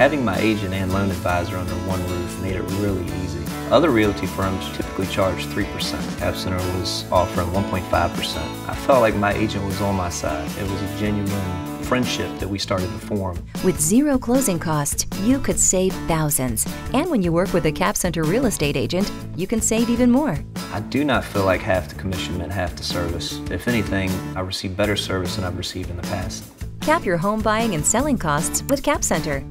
Having my agent and loan advisor under one roof made it really easy. Other realty firms typically charge 3%. Cap was offering 1.5%. I felt like my agent was on my side. It was a genuine friendship that we started to form. With zero closing costs, you could save thousands. And when you work with a CapCenter real estate agent, you can save even more. I do not feel like half the commission meant half the service. If anything, I received better service than I've received in the past. Cap your home buying and selling costs with CapCenter.